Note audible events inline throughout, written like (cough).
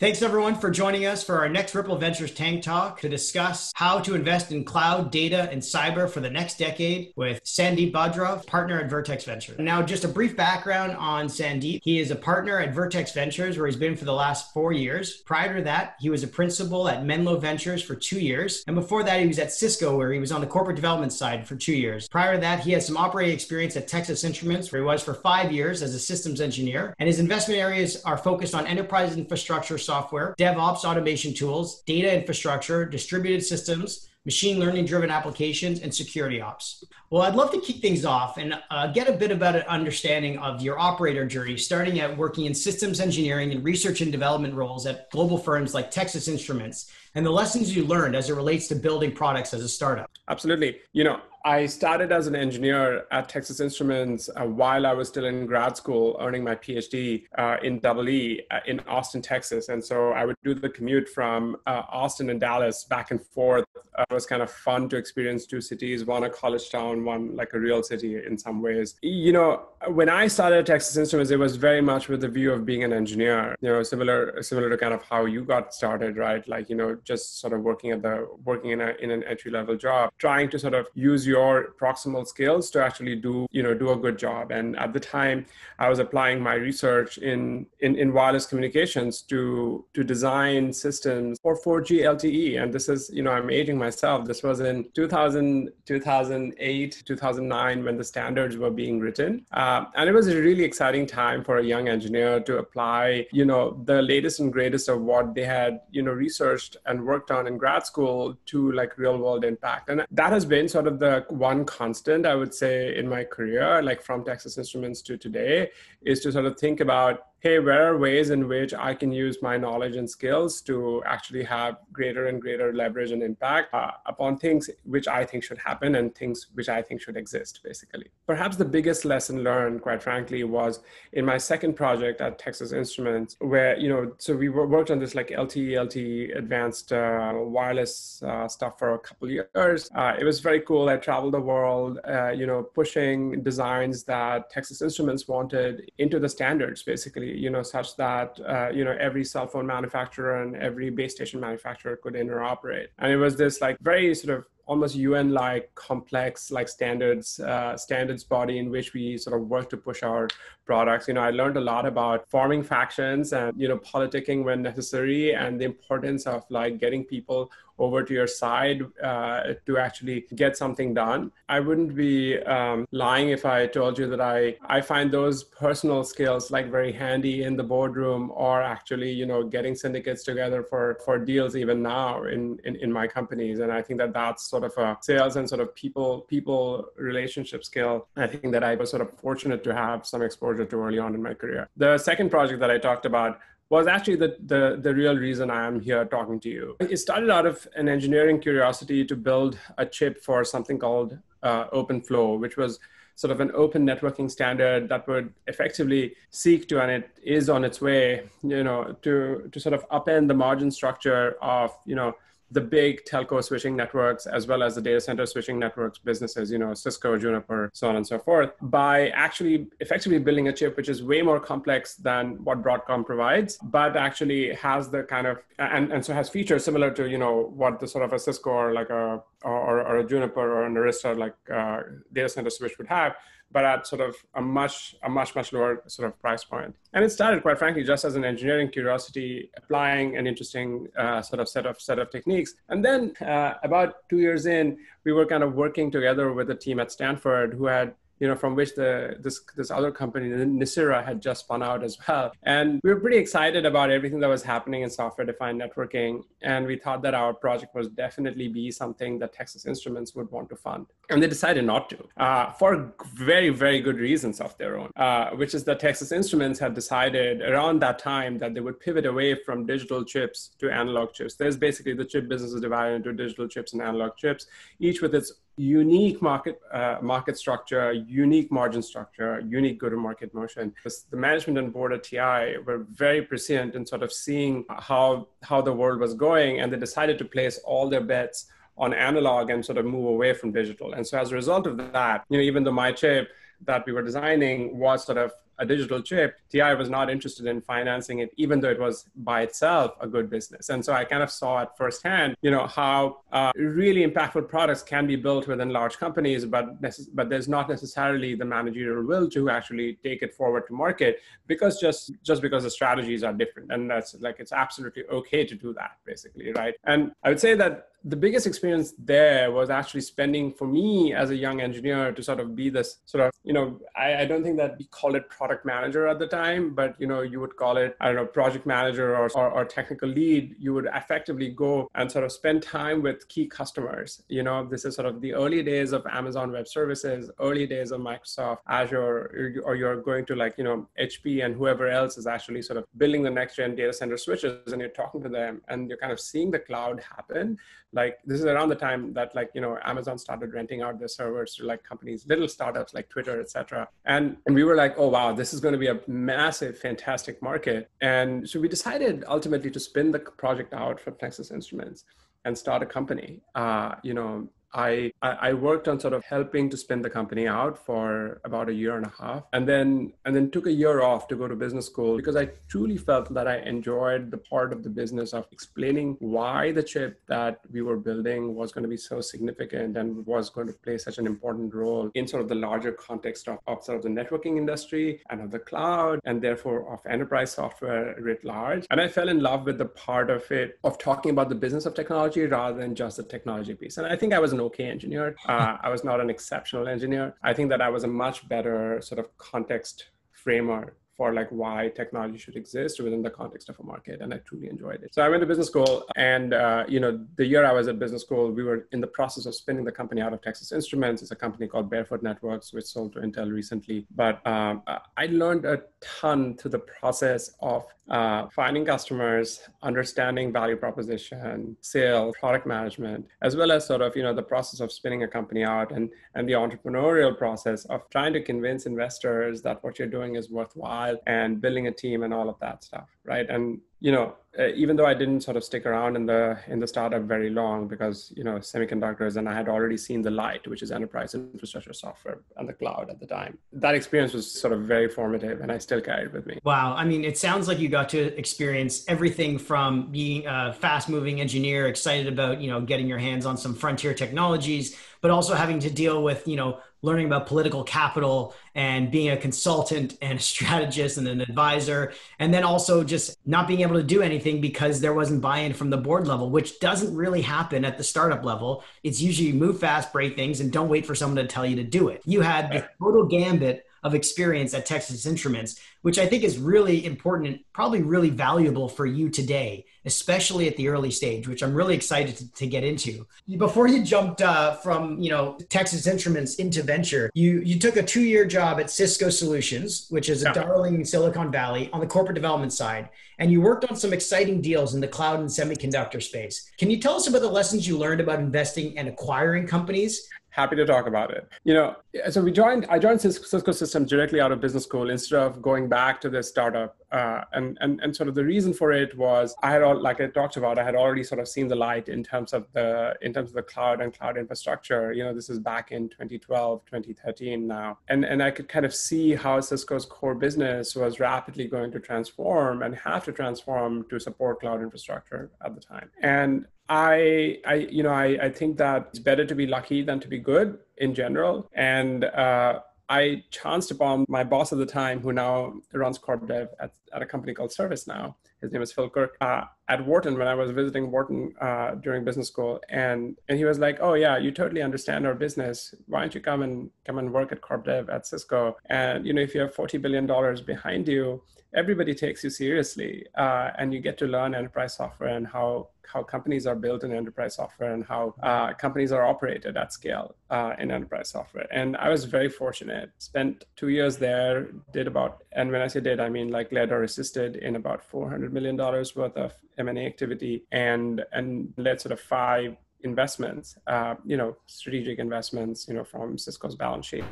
Thanks everyone for joining us for our next Ripple Ventures Tank Talk to discuss how to invest in cloud, data, and cyber for the next decade with Sandeep Bhadra, partner at Vertex Ventures. Now, just a brief background on Sandeep. He is a partner at Vertex Ventures where he's been for the last four years. Prior to that, he was a principal at Menlo Ventures for two years. And before that, he was at Cisco where he was on the corporate development side for two years. Prior to that, he has some operating experience at Texas Instruments where he was for five years as a systems engineer. And his investment areas are focused on enterprise infrastructure software, DevOps automation tools, data infrastructure, distributed systems, machine learning driven applications, and security ops. Well, I'd love to kick things off and uh, get a bit about an understanding of your operator journey, starting at working in systems engineering and research and development roles at global firms like Texas Instruments and the lessons you learned as it relates to building products as a startup. Absolutely. You know, I started as an engineer at Texas Instruments uh, while I was still in grad school, earning my PhD uh, in Double E uh, in Austin, Texas. And so I would do the commute from uh, Austin and Dallas back and forth. Uh, it was kind of fun to experience two cities, one a college town, one like a real city in some ways. You know, when I started at Texas Instruments, it was very much with the view of being an engineer. You know, similar similar to kind of how you got started, right? Like you know, just sort of working at the working in a in an entry level job, trying to sort of use your proximal skills to actually do you know do a good job. And at the time, I was applying my research in in, in wireless communications to to design systems for 4G LTE. And this is you know I'm aging myself. This was in 2000 2008 2009 when the standards were being written. Uh, and it was a really exciting time for a young engineer to apply, you know, the latest and greatest of what they had, you know, researched and worked on in grad school to like real world impact. And that has been sort of the one constant, I would say, in my career, like from Texas Instruments to today, is to sort of think about hey, where are ways in which I can use my knowledge and skills to actually have greater and greater leverage and impact uh, upon things which I think should happen and things which I think should exist, basically. Perhaps the biggest lesson learned, quite frankly, was in my second project at Texas Instruments, where, you know, so we worked on this like LTE, LTE advanced uh, wireless uh, stuff for a couple years. Uh, it was very cool. I traveled the world, uh, you know, pushing designs that Texas Instruments wanted into the standards, basically you know, such that, uh, you know, every cell phone manufacturer and every base station manufacturer could interoperate. And it was this like very sort of almost UN like complex like standards uh, standards body in which we sort of work to push our products. You know, I learned a lot about forming factions and you know politicking when necessary and the importance of like getting people over to your side uh, to actually get something done. I wouldn't be um, lying if I told you that I, I find those personal skills like very handy in the boardroom or actually, you know, getting syndicates together for, for deals even now in, in, in my companies. And I think that that's sort of a sales and sort of people, people relationship skill. I think that I was sort of fortunate to have some exposure to early on in my career. The second project that I talked about was actually the, the, the real reason I am here talking to you. It started out of an engineering curiosity to build a chip for something called uh, OpenFlow, which was sort of an open networking standard that would effectively seek to, and it is on its way, you know, to, to sort of upend the margin structure of, you know, the big telco switching networks as well as the data center switching networks businesses, you know, Cisco, Juniper, so on and so forth, by actually effectively building a chip which is way more complex than what Broadcom provides, but actually has the kind of and, and so has features similar to you know what the sort of a Cisco or like a or, or a Juniper or an Arista like uh, data center switch would have but at sort of a much a much much lower sort of price point. And it started quite frankly just as an engineering curiosity applying an interesting uh, sort of set of set of techniques. And then uh, about two years in we were kind of working together with a team at stanford who had you know, from which the this this other company, Nicira, had just spun out as well. And we were pretty excited about everything that was happening in software-defined networking, and we thought that our project was definitely be something that Texas Instruments would want to fund. And they decided not to, uh, for very very good reasons of their own, uh, which is that Texas Instruments had decided around that time that they would pivot away from digital chips to analog chips. There's basically the chip business is divided into digital chips and analog chips, each with its unique market uh, market structure, unique margin structure, unique go-to-market motion. The management and board at TI were very prescient in sort of seeing how how the world was going, and they decided to place all their bets on analog and sort of move away from digital. And so as a result of that, you know, even though my chip that we were designing was sort of a digital chip, TI was not interested in financing it, even though it was by itself a good business. And so I kind of saw it firsthand, you know, how uh, really impactful products can be built within large companies, but necess- but there's not necessarily the managerial will to actually take it forward to market because just just because the strategies are different, and that's like it's absolutely okay to do that, basically, right? And I would say that the biggest experience there was actually spending for me as a young engineer to sort of be this sort of you know I, I, don't think that we called it product manager at the time but you know you would call it i don't know project manager or, or, or technical lead. You would effectively go and sort of spend time with key customers. You know this is sort of the early days of amazon web services early days of microsoft azure. Or you're going to like you know hp and whoever else is actually sort of building the next gen data center switches and you're talking to them and you're kind of seeing the cloud happen like this is around the time that like you know amazon started renting out their servers to like companies little startups like twitter etc and and we were like oh wow this is going to be a massive fantastic market. And so we decided ultimately to spin the project out from texas instruments and start a company. Uh, you know I, I worked on sort of helping to spin the company out for about a year and a half and then and then took a year off to go to business school because I truly felt that I enjoyed the part of the business of explaining why the chip that we were building was going to be so significant and was going to play such an important role in sort of the larger context of, of sort of the networking industry and of the cloud and therefore of enterprise software writ large. And I fell in love with the part of it of talking about the business of technology rather than just the technology piece. And I think I was an okay engineer. Uh, (laughs) I was not an exceptional engineer. I think that I was a much better sort of context framer for like why technology should exist within the context of a market and i truly enjoyed it. So i went to business school and uh, you know the year i was at business school we were in the process of spinning the company out of texas instruments. It's a company called barefoot networks which sold to intel recently. But um, i learned a ton through the process of uh, finding customers understanding value proposition sales product management as well as sort of you know the process of spinning a company out and and the entrepreneurial process of trying to convince investors that what you're doing is worthwhile and building a team and all of that stuff right? And you know uh, even though i didn't sort of stick around in the in the startup very long because you know semiconductors and i had already seen the light which is enterprise infrastructure software and the cloud at the time that experience was sort of very formative and i still carry it with me. Wow. I mean it sounds like you got to experience everything from being a fast moving engineer excited about you know getting your hands on some frontier technologies but also having to deal with you know learning about political capital and being a consultant and a strategist and an advisor and then also just not being able to do anything because there wasn't buy-in from the board level which doesn't really happen at the startup level. It's usually move fast break things and don't wait for someone to tell you to do it. You had the total gambit of experience at Texas Instruments, which I think is really important and probably really valuable for you today, especially at the early stage, which I'm really excited to, to get into. Before you jumped uh, from you know Texas Instruments into venture, you you took a two year job at Cisco Solutions, which is a yeah. darling Silicon Valley on the corporate development side, and you worked on some exciting deals in the cloud and semiconductor space. Can you tell us about the lessons you learned about investing and acquiring companies? Happy to talk about it. You know, so we joined. I joined Cisco Systems directly out of business school instead of going back to this startup. Uh, and and and sort of the reason for it was I had all like I talked about. I had already sort of seen the light in terms of the in terms of the cloud and cloud infrastructure. You know, this is back in 2012, 2013 now, and and I could kind of see how Cisco's core business was rapidly going to transform and have to transform to support cloud infrastructure at the time. And I, I, you know, I, I think that it's better to be lucky than to be good in general. And uh, I chanced upon my boss at the time, who now runs corp dev at, at a company called ServiceNow. His name is Phil Kirk uh, at Wharton when I was visiting Wharton uh, during business school, and and he was like, "Oh yeah, you totally understand our business. Why don't you come and come and work at corp dev at Cisco? And you know, if you have forty billion dollars behind you, everybody takes you seriously, uh, and you get to learn enterprise software and how how companies are built in enterprise software and how uh, companies are operated at scale uh, in enterprise software. And I was very fortunate. Spent two years there, did about, and when I say did, I mean like led or assisted in about $400 million worth of M&A activity and, and led sort of five investments, uh, you know, strategic investments, you know, from Cisco's balance sheet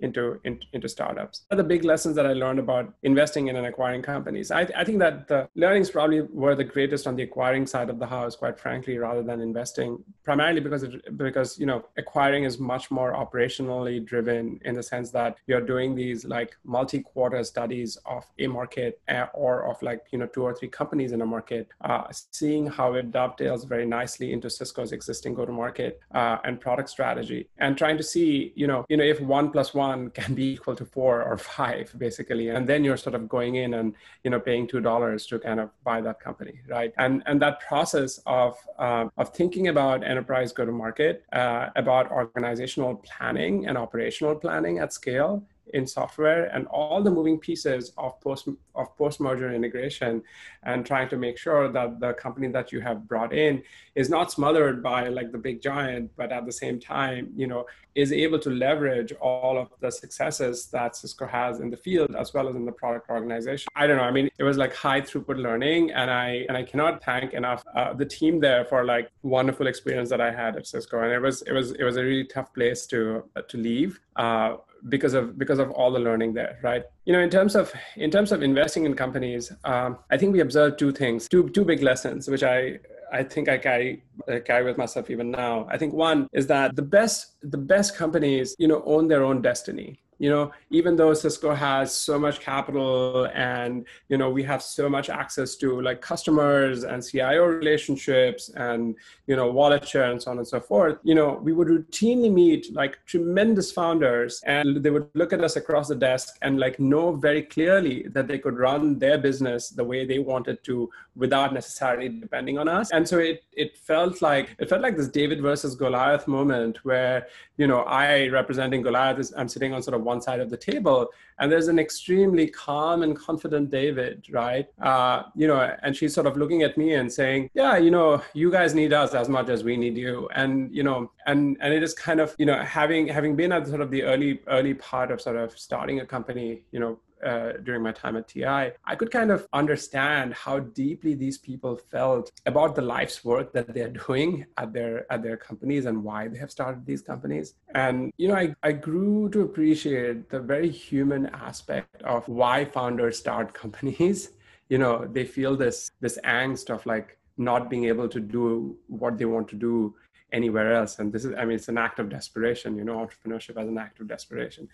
into, in, into startups. One of the big lessons that I learned about investing in and acquiring companies, I, I think that the learnings probably were the greatest on the acquiring side of the house, quite frankly, rather than investing, primarily because it, because you know acquiring is much more operationally driven in the sense that you're doing these like multi-quarter studies of a market uh, or of like you know two or three companies in a market, uh, seeing how it dovetails very nicely into Cisco's go-to-market uh, and product strategy, and trying to see, you know, you know, if one plus one can be equal to four or five, basically, and then you're sort of going in and you know paying two dollars to kind of buy that company, right? And and that process of uh, of thinking about enterprise go-to-market, uh, about organizational planning and operational planning at scale in software and all the moving pieces of post of post merger integration and trying to make sure that the company that you have brought in is not smothered by like the big giant but at the same time you know is able to leverage all of the successes that Cisco has in the field as well as in the product organization. I don't know. I mean it was like high throughput learning and I and I cannot thank enough uh, the team there for like wonderful experience that I had at Cisco. And it was it was it was a really tough place to to leave uh, because of because of all the learning there right you know in terms of in terms of investing in companies um, i think we observed two things two two big lessons which i I think I carry I carry with myself even now. I think one is that the best the best companies, you know, own their own destiny you know even though cisco has so much capital and you know we have so much access to like customers and cio relationships and you know wallet share and so on and so forth you know we would routinely meet like tremendous founders and they would look at us across the desk and like know very clearly that they could run their business the way they wanted to without necessarily depending on us. And so it it felt like it felt like this david versus goliath moment where you know i representing goliath is i'm sitting on sort of one side of the table. And there's an extremely calm and confident david right? Uh, you know and she's sort of looking at me and saying yeah you know you guys need us as much as we need you. And you know and and it is kind of you know having having been at sort of the early early part of sort of starting a company you know uh, during my time at TI, I could kind of understand how deeply these people felt about the life's work that they're (laughs) doing at their at their companies and why they have started these companies. And you know, I, I grew to appreciate the very human aspect of why founders start (laughs) companies. You know, they feel this this angst of like not being able to do what they want to do anywhere else. And this is i mean it's an act of desperation you know entrepreneurship as an act of desperation.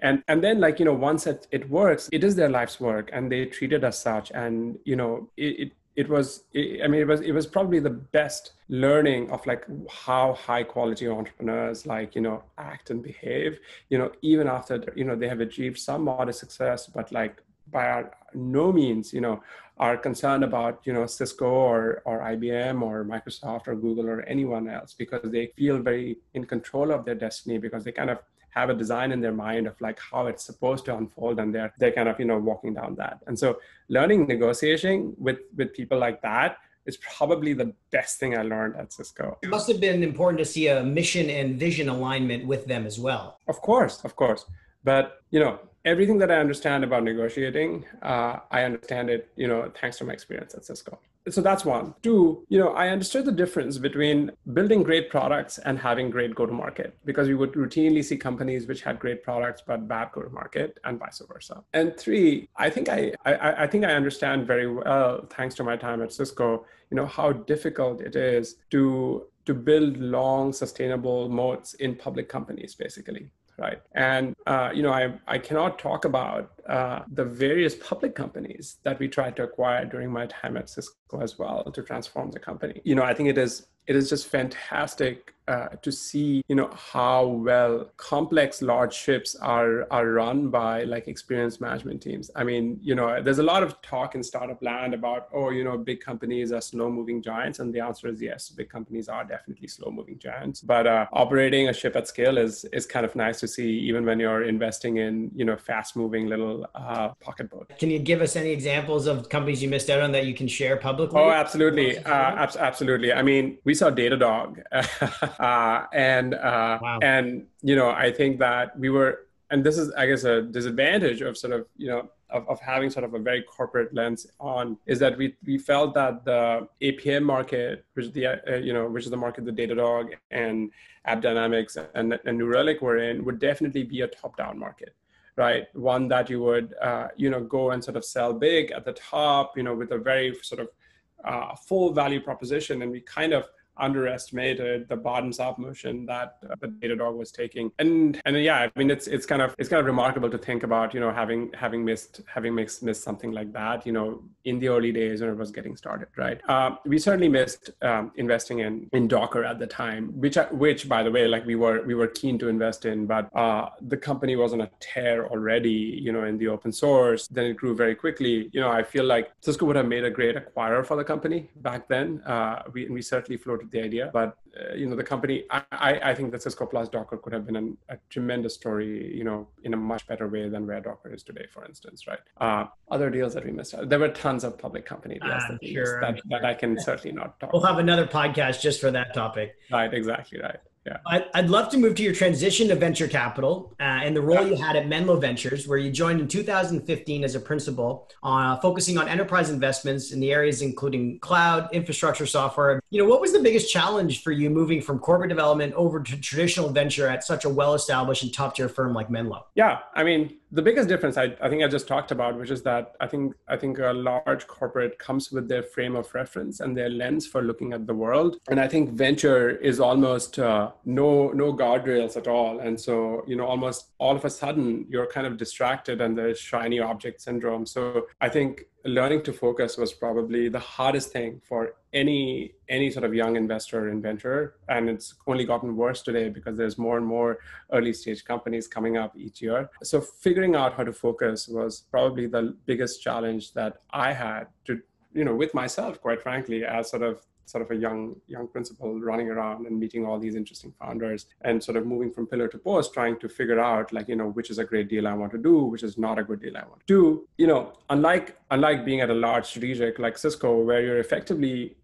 And and then like you know once it, it works it is their life's work and they treat it as such. And you know it, it it was i mean it was it was probably the best learning of like how high quality entrepreneurs like you know act and behave you know even after you know they have achieved some modest success but like by no means you know are concerned about you know Cisco or or IBM or Microsoft or Google or anyone else because they feel very in control of their destiny because they kind of have a design in their mind of like how it's supposed to unfold and they're they're kind of you know walking down that and so learning negotiating with with people like that is probably the best thing I learned at Cisco. It must have been important to see a mission and vision alignment with them as well. Of course, of course. But you know, everything that I understand about negotiating, uh, I understand it, you know, thanks to my experience at Cisco. So that's one. Two, you know, I understood the difference between building great products and having great go to market because we would routinely see companies which had great products but bad go to market and vice versa. And three, I think I, I, I think I understand very well, thanks to my time at Cisco, you know, how difficult it is to to build long sustainable moats in public companies basically right? And uh, you know, I I cannot talk about uh, the various public companies that we tried to acquire during my time at Cisco as well to transform the company. You know, I think it is it is just fantastic uh, to see you know how well complex large ships are are run by like experienced management teams. I mean you know there's a lot of talk in startup land about oh you know big companies are slow moving giants and the answer is yes big companies are definitely slow moving giants. But uh, operating a ship at scale is is kind of nice to see even when you're investing in you know fast moving little uh, pocketboat can you give us any examples of companies you missed out on that you can share publicly? Oh absolutely. Uh, ab- absolutely. I mean we saw datadog (laughs) uh, and uh, wow. and you know I think that we were and this is I guess a disadvantage of sort of you know of, of having sort of a very corporate lens on is that we, we felt that the APM market, which the uh, you know which is the market the Datadog and AppDynamics and, and New Relic were in, would definitely be a top-down market right? One that you would, uh, you know, go and sort of sell big at the top, you know, with a very sort of uh, full value proposition. And we kind of underestimated the bottoms up motion that uh, the Datadog was taking. And and yeah, I mean it's it's kind of it's kind of remarkable to think about, you know, having having missed having missed, missed something like that, you know, in the early days when it was getting started, right? Uh, we certainly missed um, investing in in Docker at the time, which which by the way, like we were we were keen to invest in, but uh, the company was on a tear already, you know, in the open source. Then it grew very quickly. You know, I feel like Cisco would have made a great acquirer for the company back then. Uh, we we certainly floated the idea. But uh, you know, the company, I, I think that Cisco plus Docker could have been an, a tremendous story, you know, in a much better way than where Docker is today, for instance, right? Uh, other deals that we missed out. There were tons of public company deals that, sure, that, sure. that I can certainly not talk. We'll have another podcast just for that topic. Right, exactly right yeah. I'd, I'd love to move to your transition to venture capital uh, and the role you had at Menlo Ventures, where you joined in 2015 as a principal, uh, focusing on enterprise investments in the areas including cloud, infrastructure, software. You know, what was the biggest challenge for you moving from corporate development over to traditional venture at such a well-established and top-tier firm like Menlo? Yeah, I mean, the biggest difference I, I think I just talked about, which is that I think I think a large corporate comes with their frame of reference and their lens for looking at the world, and I think venture is almost uh, no no guardrails at all, and so you know almost all of a sudden you're kind of distracted and there's shiny object syndrome. So I think learning to focus was probably the hardest thing for any any sort of young investor or inventor and it's only gotten worse today because there's more and more early stage companies coming up each year. So figuring out how to focus was probably the biggest challenge that i had to you know with myself quite frankly as sort of sort of a young young principal running around and meeting all these interesting founders and sort of moving from pillar to post trying to figure out like you know which is a great deal i want to do which is not a good deal i want to do. You know unlike unlike being at a large strategic like cisco where you're effectively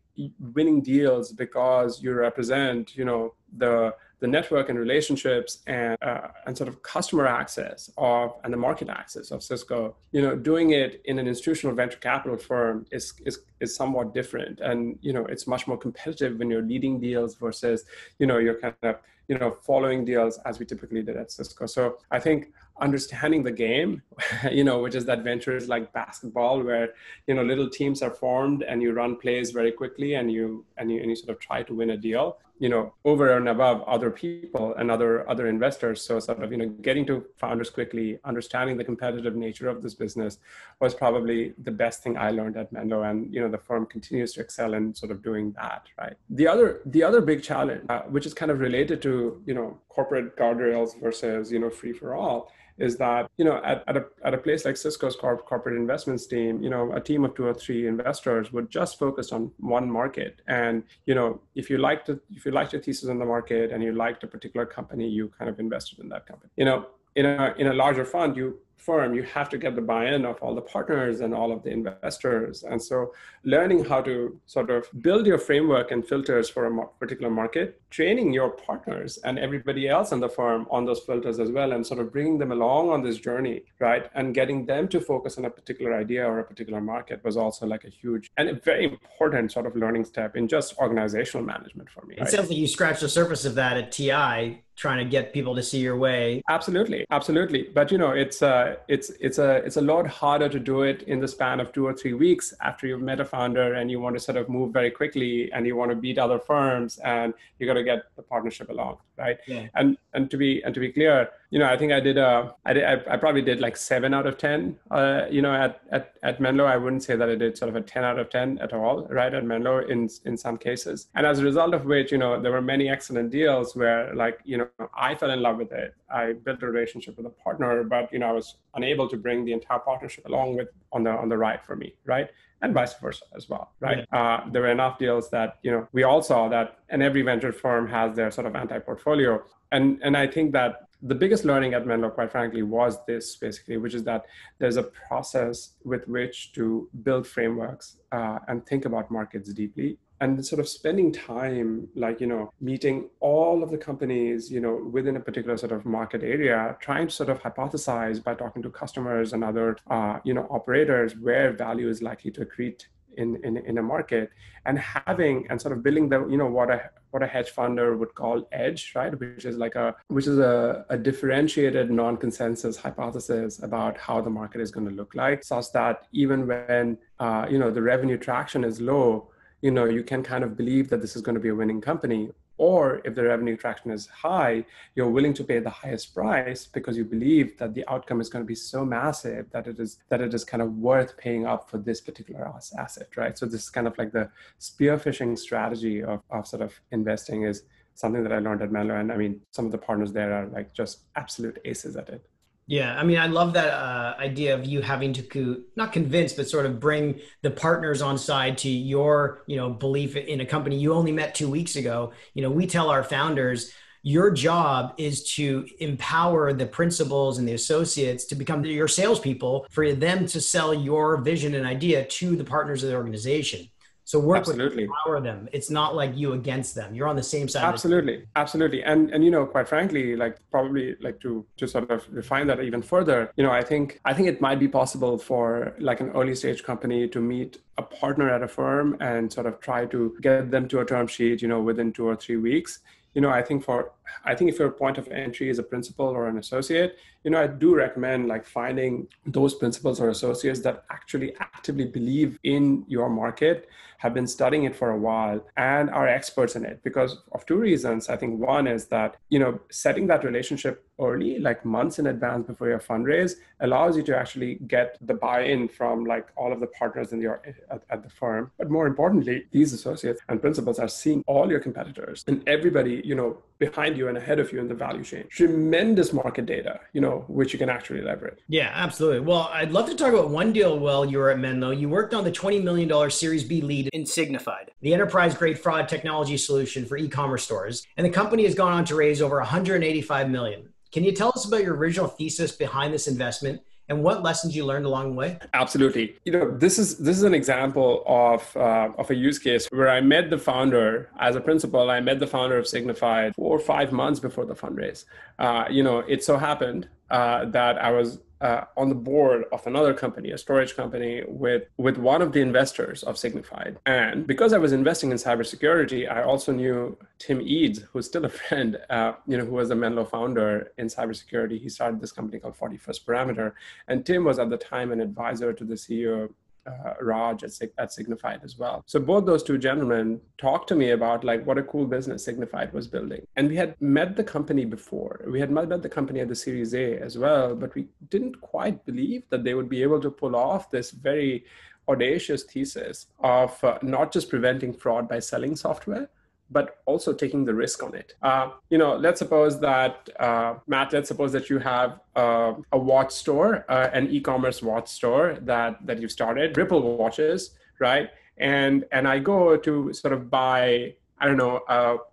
winning deals because you represent you know the the network and relationships and uh, and sort of customer access of and the market access of Cisco, you know, doing it in an institutional venture capital firm is is is somewhat different, and you know, it's much more competitive when you're leading deals versus you know you're kind of you know following deals as we typically did at Cisco. So I think understanding the game (laughs) you know which is that venture is like basketball where you know little teams are formed and you run plays very quickly and you and you and you sort of try to win a deal you know over and above other people and other other investors. So sort of you know getting to founders quickly understanding the competitive nature of this business was probably the best thing i learned at menlo and you know the firm continues to excel in sort of doing that right? The other the other big challenge uh, which is kind of related to you know corporate guardrails versus you know free for all is that you know at, at, a, at a place like cisco's corp- corporate investments team you know a team of two or three investors would just focus on one market. And you know if you liked it if you liked your thesis on the market and you liked a particular company you kind of invested in that company. You know in a in a larger fund you firm, you have to get the buy-in of all the partners and all of the investors. And so learning how to sort of build your framework and filters for a particular market, training your partners and everybody else in the firm on those filters as well, and sort of bringing them along on this journey, right? And getting them to focus on a particular idea or a particular market was also like a huge and a very important sort of learning step in just organizational management for me. It right? sounds like you scratched the surface of that at TI trying to get people to see your way. Absolutely absolutely. But you know it's uh it's it's a it's a lot harder to do it in the span of two or three weeks after you've met a founder and you want to sort of move very quickly and you want to beat other firms and you got to get the partnership along right? Yeah. and and to be and to be clear you know, I think I did a, I did, I, I probably did like seven out of 10, uh, you know, at, at, at Menlo, I wouldn't say that I did sort of a 10 out of 10 at all, right. At Menlo in, in some cases. And as a result of which, you know, there were many excellent deals where like, you know, I fell in love with it. I built a relationship with a partner, but, you know, I was unable to bring the entire partnership along with on the, on the ride for me. Right and vice versa as well, right? Yeah. Uh, there were enough deals that you know we all saw that, and every venture firm has their sort of anti-portfolio, and and I think that the biggest learning at Menlo, quite frankly, was this basically, which is that there's a process with which to build frameworks uh, and think about markets deeply and sort of spending time like you know meeting all of the companies you know within a particular sort of market area trying to sort of hypothesize by talking to customers and other uh, you know operators where value is likely to accrete in, in, in a market and having and sort of building the you know what a what a hedge funder would call edge right? Which is like a which is a, a differentiated non-consensus hypothesis about how the market is going to look like such that even when uh, you know the revenue traction is low you know you can kind of believe that this is going to be a winning company or if the revenue traction is high you're willing to pay the highest price because you believe that the outcome is going to be so massive that it is that it is kind of worth paying up for this particular asset right? So this is kind of like the spearfishing strategy of, of sort of investing is something that i learned at menlo. And i mean some of the partners there are like just absolute aces at it yeah, I mean, I love that uh, idea of you having to co- not convince, but sort of bring the partners on side to your, you know, belief in a company you only met two weeks ago. You know, we tell our founders, your job is to empower the principals and the associates to become your salespeople for them to sell your vision and idea to the partners of the organization. So work absolutely. with empower them. It's not like you against them. You're on the same side. Absolutely, absolutely. And and you know, quite frankly, like probably like to to sort of refine that even further. You know, I think I think it might be possible for like an early stage company to meet a partner at a firm and sort of try to get them to a term sheet. You know, within two or three weeks you know i think for i think if your point of entry is a principal or an associate you know i do recommend like finding those principals or associates that actually actively believe in your market have been studying it for a while and are experts in it. Because of two reasons. I think one is that you know setting that relationship early like months in advance before your fundraise allows you to actually get the buy-in from like all of the partners in your at, at the firm. But more importantly these associates and principals are seeing all your competitors and everybody you know behind you and ahead of you in the value chain. Tremendous market data, you know, which you can actually leverage. Yeah, absolutely. Well, I'd love to talk about one deal while you were at Menlo. You worked on the $20 million Series B lead in Signifyd, the enterprise grade fraud technology solution for e-commerce stores. And the company has gone on to raise over 185 million. Can you tell us about your original thesis behind this investment and what lessons you learned along the way? Absolutely. You know this is this is an example of uh, of a use case where i met the founder as a principal. I met the founder of Signifyd four or five months before the fundraise. Uh, you know it so happened uh, that i was uh, on the board of another company, a storage company, with with one of the investors of Signifyd. And because I was investing in cybersecurity, I also knew Tim Eads, who's still a (laughs) friend, uh, you know, who was the Menlo founder in cybersecurity. He started this company called 41st Parameter, and Tim was at the time an advisor to the CEO uh, Raj at, at Signifyd as well. So both those two gentlemen talked to me about like what a cool business Signifyd was building. And we had met the company before. We had met the company at the Series A as well, but we didn't quite believe that they would be able to pull off this very audacious thesis of uh, not just preventing fraud by selling software, but also taking the risk on it. Uh, you know, let's suppose that uh, Matt. Let's suppose that you have uh, a watch store, uh, an e-commerce watch store that that you've started, Ripple watches, right? And and I go to sort of buy, I don't know,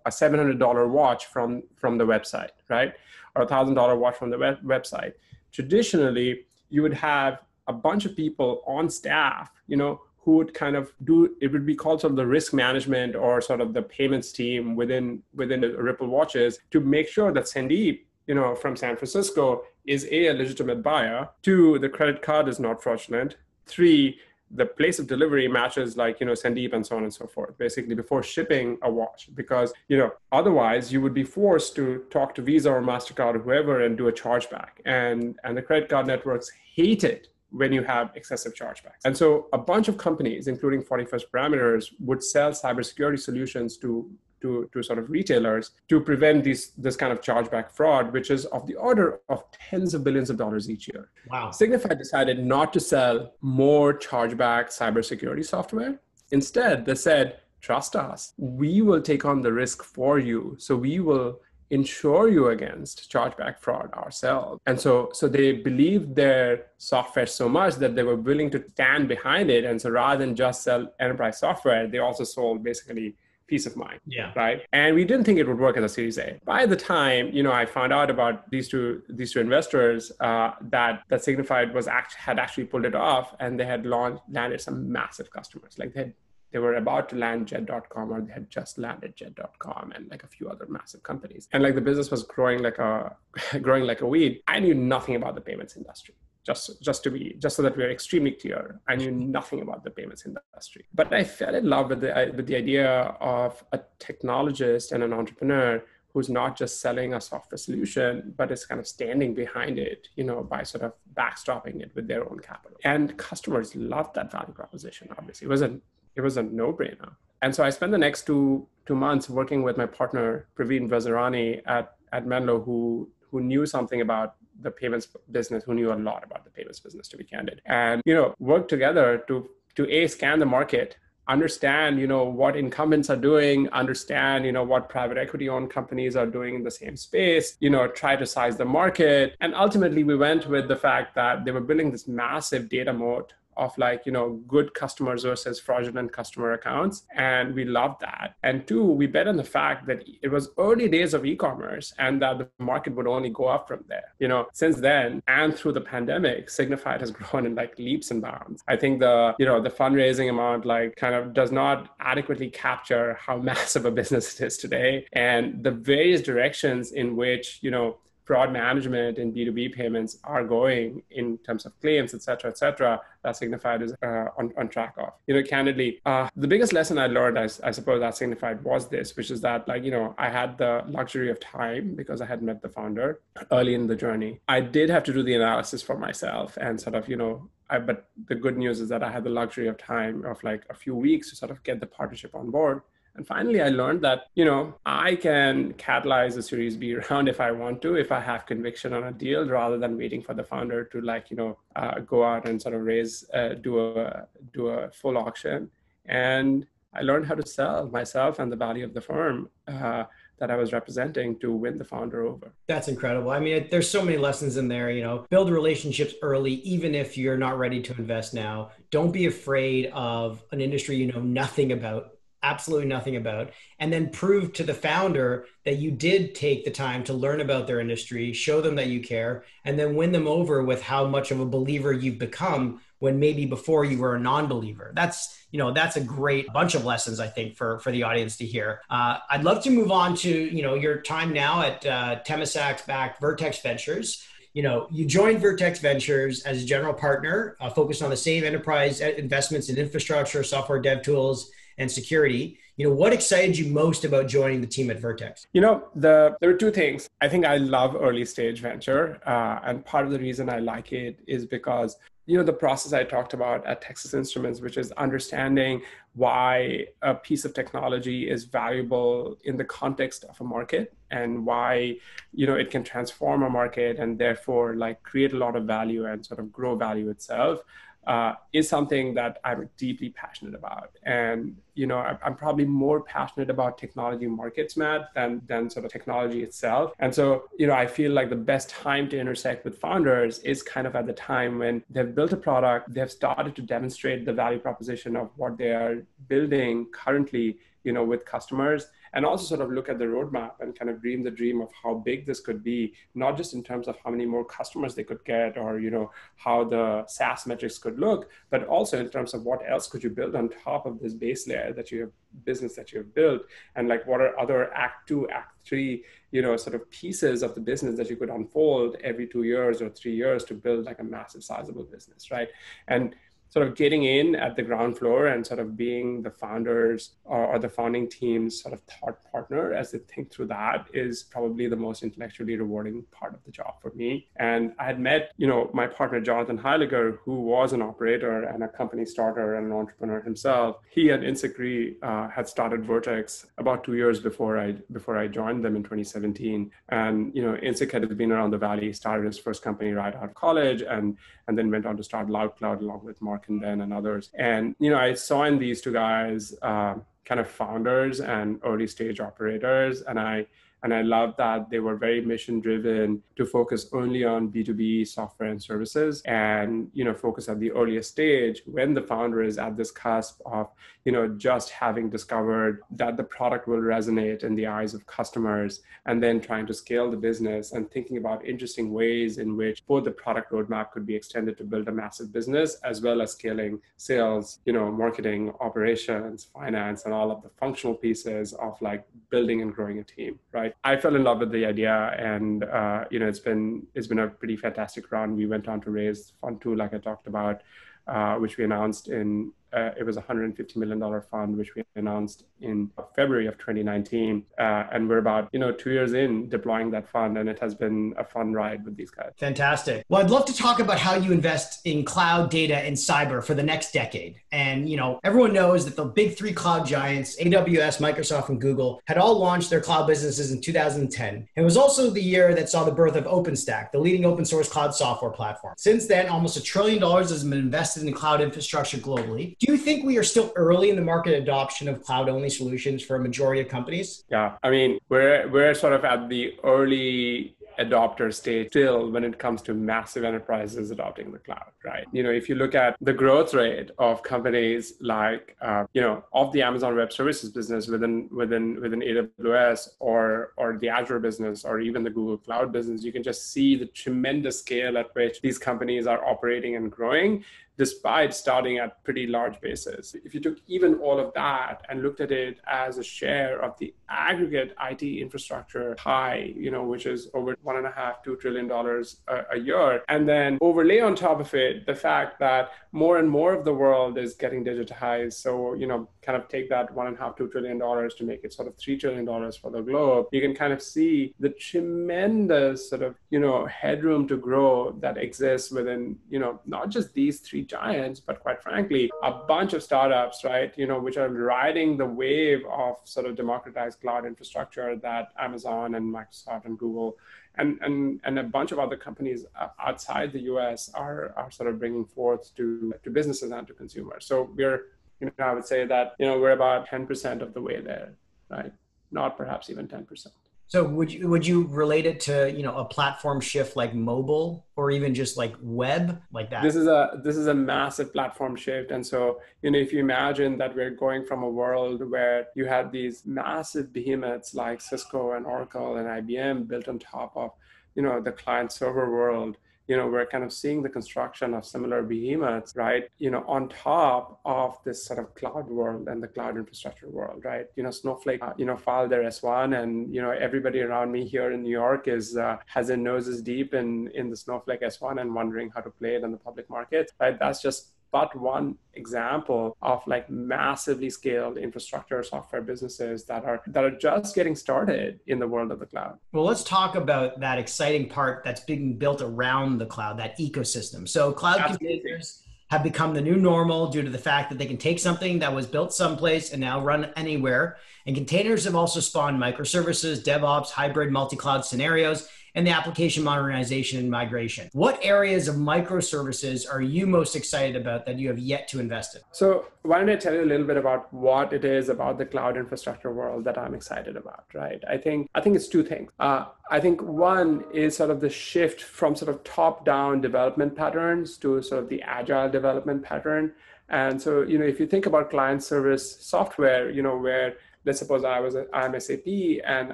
a seven hundred dollar watch from from the website, right, or a thousand dollar watch from the web- website. Traditionally, you would have a bunch of people on staff, you know, who would kind of do it would be called sort of the risk management or sort of the payments team within within the Ripple watches to make sure that Sandeep, you know, from San Francisco is a, a legitimate buyer. Two, the credit card is not fraudulent. Three, the place of delivery matches like you know Sandeep and so on and so forth. Basically, before shipping a watch, because you know otherwise you would be forced to talk to Visa or Mastercard or whoever and do a chargeback, and and the credit card networks hate it when you have excessive chargebacks. And so a bunch of companies, including 41st Parameters, would sell cybersecurity solutions to to, to sort of retailers to prevent these this kind of chargeback fraud, which is of the order of tens of billions of dollars each year. Wow. Signifyd decided not to sell more chargeback cybersecurity software. Instead, they said, trust us. We will take on the risk for you. So we will insure you against chargeback fraud ourselves. And so, so they believed their software so much that they were willing to stand behind it. And so rather than just sell enterprise software, they also sold basically peace of mind. Yeah. Right. And we didn't think it would work as a Series A. By the time you know I found out about these two these two investors uh, that that Signifyd was act had actually pulled it off, and they had launched landed some massive customers. Like they had they were about to land jet.com or they had just landed jet.com and like a few other massive companies. And like the business was growing like a (laughs) growing like a weed. I knew nothing about the payments industry. Just just to be just so that we're extremely clear i knew nothing about the payments industry. But i fell in love with the with the idea of a technologist and an entrepreneur who's not just selling a software solution but is kind of standing behind it you know by sort of backstopping it with their own capital. And customers loved that value proposition obviously. It was a it was a no-brainer. And so i spent the next two two months working with my partner Pravin Vazirani at at menlo who who knew something about the payments business who knew a lot about the payments business to be candid. And you know work together to to a scan the market understand you know what incumbents are doing understand you know what private equity owned companies are doing in the same space you know try to size the market. And ultimately we went with the fact that they were building this massive data moat of like you know good customers versus fraudulent customer accounts. And we loved that. And two we bet on the fact that it was early days of e-commerce and that the market would only go up from there. You know since then and through the pandemic signifyd has (laughs) grown in like leaps and bounds. I think the you know the fundraising amount like kind of does not adequately capture how (laughs) massive a business it is today. And the various directions in which you know fraud management and B2B payments are going in terms of claims, et cetera, et cetera, that Signifyd is uh, on, on track of. You know, candidly, uh, the biggest lesson I learned, I, I suppose, that Signifyd was this, which is that, like, you know, I had the luxury of time because I had met the founder early in the journey. I did have to do the analysis for myself and sort of, you know, I, but the good news is that I had the luxury of time of like a few weeks to sort of get the partnership on board and finally, I learned that, you know, I can catalyze a Series B (laughs) round if I want to, if I have conviction on a deal, rather than waiting for the founder to like, you know, uh, go out and sort of raise, uh, do a do a full auction. And I learned how to sell myself and the value of the firm. Uh, that I was representing to win the founder over. That's incredible. I mean, there's so many lessons in there. You know, build relationships early, even if you're not ready to invest now. Don't be afraid of an industry you know nothing about absolutely nothing about, and then prove to the founder that you did take the time to learn about their industry, show them that you care, and then win them over with how much of a believer you've become when maybe before you were a non-believer. That's you know that's a great bunch of lessons I think for for the audience to hear. Uh, I'd love to move on to you know your time now at uh, Temasek backed Vertex Ventures you know, you joined Vertex Ventures as a general partner, uh, focused on the same enterprise investments in infrastructure, software dev tools, and security. You know, what excited you most about joining the team at Vertex? You know, the there are two things. I think I love early stage venture, uh, and part of the reason I like it is because you know the process i talked about at texas instruments which is understanding why a piece of technology is valuable in the context of a market and why you know it can transform a market and therefore like create a lot of value and sort of grow value itself uh, is something that I'm deeply passionate about. And, you know, I'm probably more passionate about technology markets, Matt, than, than sort of technology itself. And so, you know, I feel like the best time to intersect with founders is kind of at the time when they've built a product, they've started to demonstrate the value proposition of what they are building currently, you know, with customers and also sort of look at the roadmap and kind of dream the dream of how big this could be, not just in terms of how many more customers they could get or, you know, how the SaaS metrics could look, but also in terms of what else could you build on top of this base layer that you have business that you have built and like what are other act two, act three, you know, sort of pieces of the business that you could unfold every two years or three years to build like a massive sizable business, right? And sort of getting in at the ground floor and sort of being the founders or, or, the founding team's sort of thought partner as they think through that is probably the most intellectually rewarding part of the job for me. And I had met, you know, my partner Jonathan Heiliger, who was an operator and a company starter and an entrepreneur himself. He and In Sik Rhee uh, had started Vertex about two years before I before I joined them in 2017. And you know, In Sik had been around the valley, started his first company right out of college, and and then went on to start LoudCloud along with Mark and Ben and others. And you know, I saw in these two guys uh, kind of founders and early stage operators, and I And I love that they were very mission driven to focus only on B2B software and services and, you know, focus at the earliest stage when the founder is at this cusp of, you know, just having discovered that the product will resonate in the eyes of customers and then trying to scale the business and thinking about interesting ways in which both the product roadmap could be extended to build a massive business as well as scaling sales, you know, marketing, operations, finance, and all of the functional pieces of like building and growing a team, right? I fell in love with the idea and, uh, you know, it's been, it's been a pretty fantastic run. We went on to raise fund two, like I talked about, uh, which we announced in uh, it was a $150 million fund, which we announced in February of 2019. Uh, and we're about, you know, two years in deploying that fund, and it has been a fun ride with these guys. Fantastic. Well, I'd love to talk about how you invest in cloud data and cyber for the next decade. And, you know, everyone knows that the big three cloud giants, AWS, Microsoft, and Google, had all launched their cloud businesses in 2010. It was also the year that saw the birth of OpenStack, the leading open source cloud software platform. Since then, almost a trillion dollars has been invested in cloud infrastructure globally. Do you think we are still early in the market adoption of cloud only solutions for a majority of companies? Yeah, I mean, we're we're sort of at the early adopter stage still when it comes to massive enterprises adopting the cloud right? You know if you look at the growth rate of companies like uh, you know of the amazon web services business within within within aws or or the azure business or even the google cloud business you can just see the tremendous scale at which these companies are operating and growing despite starting at pretty large bases. If you took even all of that and looked at it as a share of the aggregate IT infrastructure pie, you know, which is over one and a half, two trillion dollars a, a year, and then overlay on top of it the fact that more and more of the world is getting digitized. So, you know, kind of take that one and a half, two trillion dollars to make it sort of three trillion dollars for the globe. You can kind of see the tremendous sort of, you know, headroom to grow that exists within, you know, not just these three giants, but quite frankly, a bunch of startups, right? You know, which are riding the wave of sort of democratized cloud infrastructure that Amazon and Microsoft and Google and and and a bunch of other companies uh, outside the U.S. are are sort of bringing forth to to businesses and to consumers. So we're you know I would say that you know we're about 10% of the way there, right? Not perhaps even 10%. So would you would you relate it to you know a platform shift like mobile or even just like web like that? This is a this is a massive platform shift, and so you know if you imagine that we're going from a world where you had these massive behemoths like Cisco and Oracle and IBM built on top of you know the client server world you know, we're kind of seeing the construction of similar behemoths, right? You know, on top of this sort of cloud world and the cloud infrastructure world, right? You know, Snowflake, uh, you know, filed their S1, and you know, everybody around me here in New York is uh, has their noses deep in in the Snowflake S1 and wondering how to play it in the public market, right? That's just but one example of like massively scaled infrastructure software businesses that are that are just getting started in the world of the cloud. Well, let's talk about that exciting part that's being built around the cloud, that ecosystem. So cloud Absolutely. containers have become the new normal due to the fact that they can take something that was built someplace and now run anywhere. And containers have also spawned microservices, DevOps, hybrid multi-cloud scenarios, and the application modernization and migration. What areas of microservices are you most excited about that you have yet to invest in? So, why don't I tell you a little bit about what it is about the cloud infrastructure world that I'm excited about, right? I think I think it's two things. Uh, I think one is sort of the shift from sort of top-down development patterns to sort of the agile development pattern. And so, you know, if you think about client service software, you know, where let's suppose I was a, I'm SAP and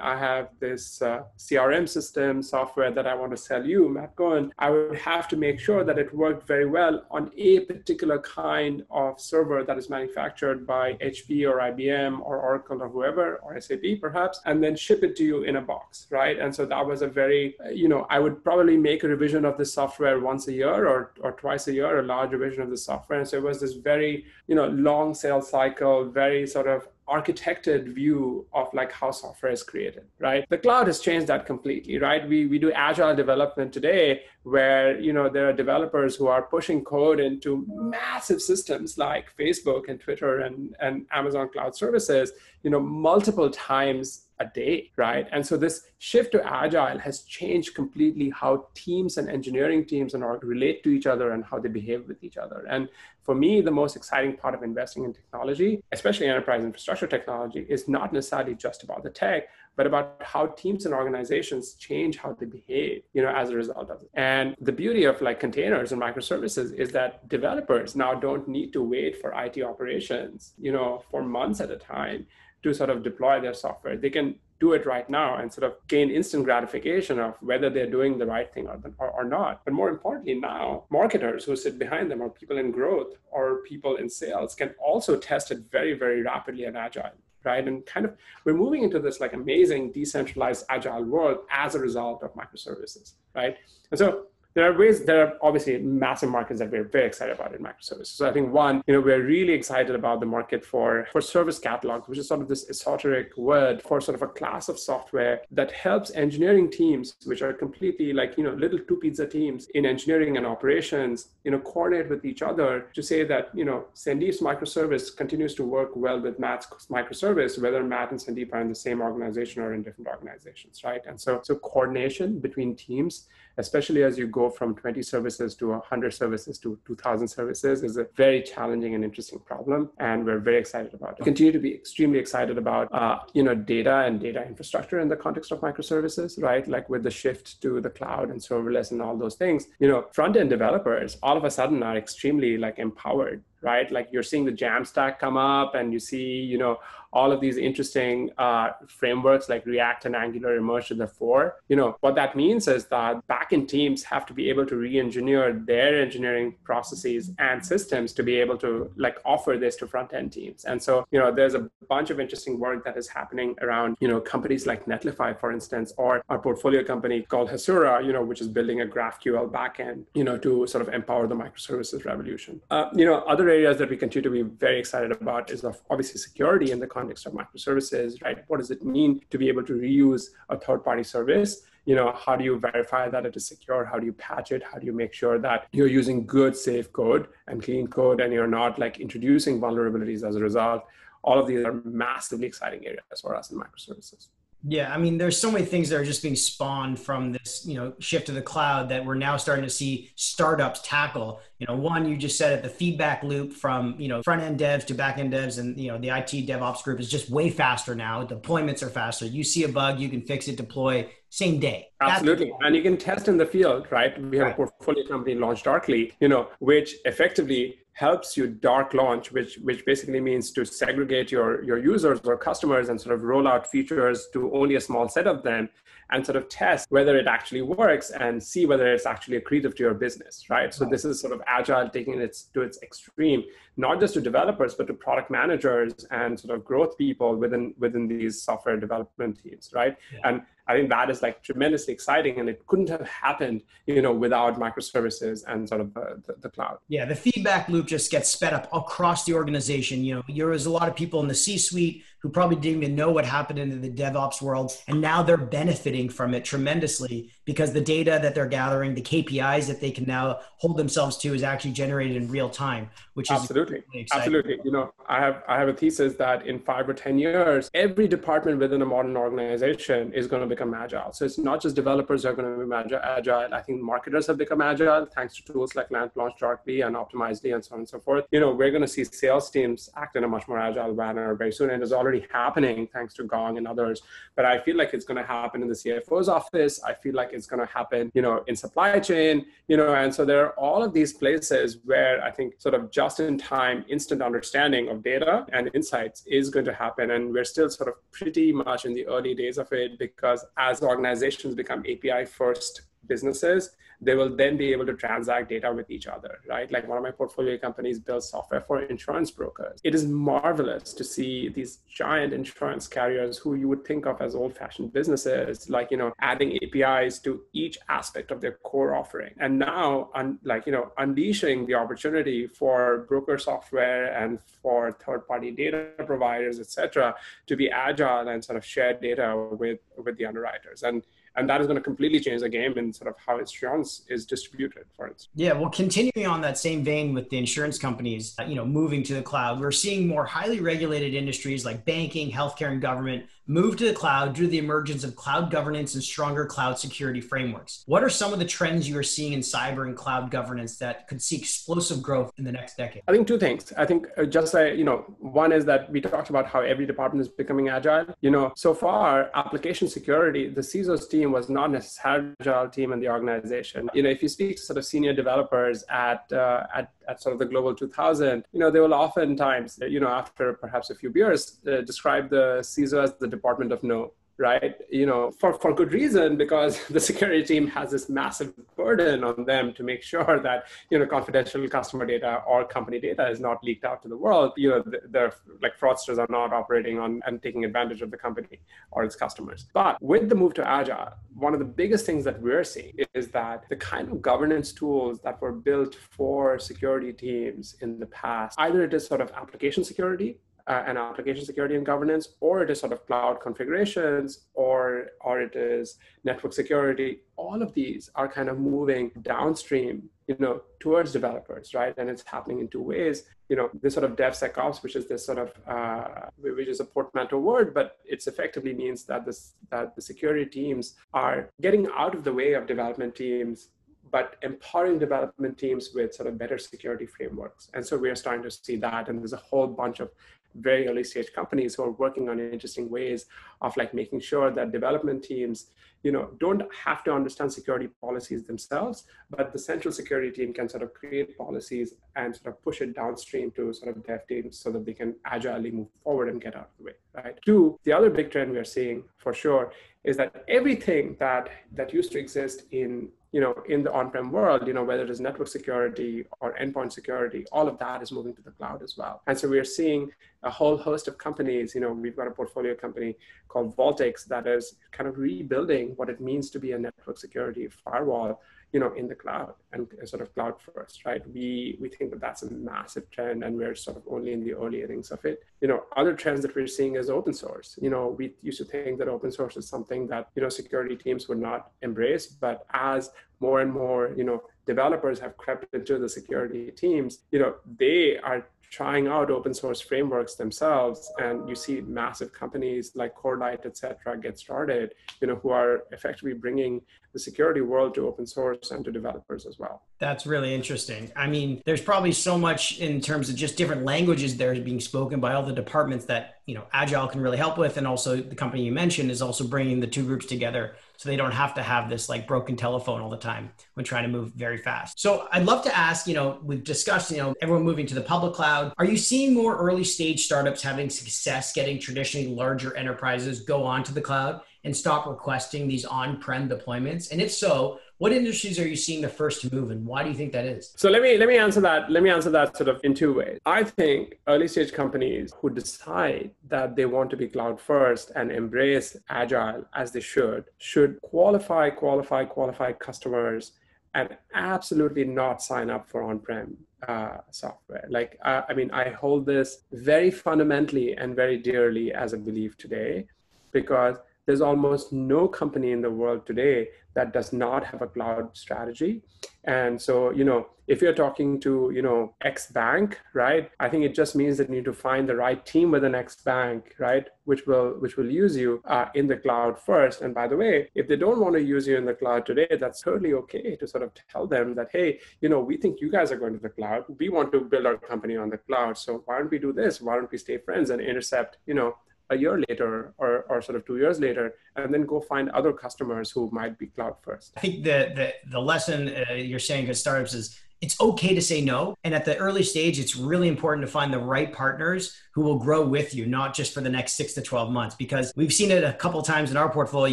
I have this uh, CRM system software that I want to sell you, Matt Cohen, I would have to make sure that it worked very well on a particular kind of server that is manufactured by HP or IBM or Oracle or whoever or SAP perhaps, and then ship it to you in a box, right? And so that was a very, you know, I would probably make a revision of the software once a year or, or twice a year, a large revision of the software. And so it was this very, you know, long sales cycle, very sort of architected view of like how software is created right? The cloud has changed that completely right? We, we do agile development today where you know there are developers who are pushing code into massive systems like facebook and twitter and, and amazon cloud services you know multiple times a day, right? And so this shift to agile has changed completely how teams and engineering teams and relate to each other and how they behave with each other. And for me, the most exciting part of investing in technology, especially enterprise infrastructure technology, is not necessarily just about the tech, but about how teams and organizations change how they behave, you know, as a result of it. And the beauty of like containers and microservices is that developers now don't need to wait for IT operations, you know, for months at a time to sort of deploy their software. They can do it right now and sort of gain instant gratification of whether they're doing the right thing or, or, or, not. But more importantly, now marketers who sit behind them, or people in growth, or people in sales, can also test it very, very rapidly and agile. Right. And kind of we're moving into this like amazing decentralized agile world as a result of microservices. Right. And so there are ways there are obviously massive markets that we're very excited about in microservices. So i think one you know we're really excited about the market for for service catalogs which is sort of this esoteric word for sort of a class of software that helps engineering teams which are completely like you know little two pizza teams in engineering and operations you know coordinate with each other to say that you know sandeep's microservice continues to work well with matt's microservice whether matt and sandeep are in the same organization or in different organizations right? And so so coordination between teams especially as you go from 20 services to 100 services to 2000 services is a very challenging and interesting problem and we're very excited about it. Continue to be extremely excited about uh, you know data and data infrastructure in the context of microservices right? Like with the shift to the cloud and serverless and all those things you know front end developers all of a sudden are extremely like empowered right? Like you're seeing the jamstack come up and you see you know all of these interesting uh, frameworks like React and Angular emerge to the fore. You know, what that means is that backend teams have to be able to re-engineer their engineering processes and systems to be able to like offer this to front-end teams. And so, you know, there's a bunch of interesting work that is happening around, you know, companies like Netlify, for instance, or our portfolio company called Hasura, you know, which is building a GraphQL backend, you know, to sort of empower the microservices revolution. Uh, you know, other areas that we continue to be very excited about is of obviously security in the context of microservices, right? What does it mean to be able to reuse a third-party service? You know, how do you verify that it is secure? How do you patch it? How do you make sure that you're using good, safe code and clean code and you're not like introducing vulnerabilities as a result? All of these are massively exciting areas for us in microservices. Yeah, I mean, there's so many things that are just being spawned from this, you know, shift to the cloud that we're now starting to see startups tackle. You know, one you just said it, the feedback loop from you know front end devs to back end devs, and you know the IT DevOps group is just way faster now. Deployments are faster. You see a bug, you can fix it, deploy same day. Absolutely, and you can test in the field, right? We have right. a portfolio company LaunchDarkly, you know, which effectively helps you dark launch, which which basically means to segregate your your users or customers and sort of roll out features to only a small set of them and sort of test whether it actually works and see whether it's actually accretive to your business, right? So this is sort of agile taking it to its extreme, not just to developers, but to product managers and sort of growth people within within these software development teams, right? Yeah. And I think that is like tremendously exciting, and it couldn't have happened, you know, without microservices and sort of uh, the, the, cloud. Yeah, the feedback loop just gets sped up across the organization. You know, there was a lot of people in the C-suite who probably didn't even know what happened in the DevOps world, and now they're benefiting from it tremendously because the data that they're gathering, the KPIs that they can now hold themselves to, is actually generated in real time, which is absolutely, absolutely. You know, I have I have a thesis that in five or ten years, every department within a modern organization is going to become agile. So it's not just developers are going to be agile. I think marketers have become agile thanks to tools like LaunchDarkly and Optimizely and so on and so forth. You know, we're going to see sales teams act in a much more agile manner very soon, and it's already happening thanks to Gong and others. But I feel like it's going to happen in the CFO's office. I feel like it's going to happen, you know, in supply chain, you know, and so there are all of these places where I think sort of just in time, instant understanding of data and insights is going to happen, and we're still sort of pretty much in the early days of it because as organizations become API first businesses, they will then be able to transact data with each other, right? Like one of my portfolio companies builds software for insurance brokers. It is marvelous to see these giant insurance carriers who you would think of as old fashioned businesses, like, you know, adding APIs to each aspect of their core offering. And now, un- like, you know, unleashing the opportunity for broker software and for third party data providers, et cetera, to be agile and sort of share data with, with the underwriters. And and that is going to completely change the game in sort of how insurance is distributed, for instance. Yeah, well, continuing on that same vein with the insurance companies, you know, moving to the cloud, we're seeing more highly regulated industries like banking, healthcare, and government move to the cloud due to the emergence of cloud governance and stronger cloud security frameworks. What are some of the trends you are seeing in cyber and cloud governance that could see explosive growth in the next decade? I think two things. I think uh, just say, you know, one is that we talked about how every department is becoming agile. You know, so far, application security, the CISO's team was not necessarily agile team in the organization. You know, if you speak to sort of senior developers at, uh, at, at sort of the global 2000, you know, they will oftentimes, you know, after perhaps a few beers, uh, describe the CISO as the Department of No right? You know, for, for good reason, because (laughs) the security team has this massive burden on them to make sure that, you know, confidential customer data or company data is not leaked out to the world. You know, they're like fraudsters are not operating on and taking advantage of the company or its customers. But with the move to Agile, one of the biggest things that we're seeing is that the kind of governance tools that were built for security teams in the past, either it is sort of application security, uh, and application security and governance, or it is sort of cloud configurations, or or it is network security. All of these are kind of moving downstream, you know, towards developers, right? And it's happening in two ways. You know, this sort of DevSecOps, which is this sort of uh, which is a portmanteau word, but it effectively means that this that the security teams are getting out of the way of development teams but empowering development teams with sort of better security frameworks. And so we are starting to see that. And there's a whole bunch of very early stage companies who are working on interesting ways of like making sure that development teams you know don't have to understand security policies themselves but the central security team can sort of create policies and sort of push it downstream to sort of dev teams so that they can agilely move forward and get out of the way right? Two the other big trend we are seeing for sure is that everything that that used to exist in you know, in the on-prem world, you know, whether it is network security or endpoint security, all of that is moving to the cloud as well. And so we are seeing a whole host of companies, you know, we've got a portfolio company called Valtix that is kind of rebuilding what it means to be a network security firewall you know in the cloud and sort of cloud first right? We we think that that's a massive trend and we're sort of only in the early innings of it. You know other trends that we're seeing is open source. You know we used to think that open source is something that you know security teams would not embrace but as more and more you know developers have crept into the security teams you know they are trying out open source frameworks themselves and you see massive companies like corelight et cetera get started you know who are effectively bringing the security world to open source and to developers as well. That's really interesting. I mean there's probably so much in terms of just different languages there being spoken by all the departments that you know agile can really help with and also the company you mentioned is also bringing the two groups together so they don't have to have this like broken telephone all the time when trying to move very fast. So I'd love to ask, you know, we've discussed, you know, everyone moving to the public cloud. Are you seeing more early stage startups having success getting traditionally larger enterprises go onto the cloud and stop requesting these on-prem deployments? And if so, what industries are you seeing the first to move, and why do you think that is? So let me let me answer that. Let me answer that sort of in two ways. I think early stage companies who decide that they want to be cloud first and embrace agile as they should should qualify, qualify, qualify customers and absolutely not sign up for on-prem uh, software. Like, uh, I mean, I hold this very fundamentally and very dearly as a belief today, because there's almost no company in the world today that does not have a cloud strategy. And so you know if you're talking to you know x bank right i think it just means that you need to find the right team with an x bank right which will which will use you uh, in the cloud first. And by the way if they don't want to use you in the cloud today that's totally okay to sort of tell them that hey you know we think you guys are going to the cloud. We want to build our company on the cloud. So why don't we do this? Why don't we stay friends and intercept you know a year later or, or sort of two years later and then go find other customers who might be cloud first i think the the, the lesson uh, you're saying for startups is it's okay to say no. And at the early stage, it's really important to find the right partners who will grow with you, not just for the next six to 12 months. Because we've seen it a couple times in our portfolio.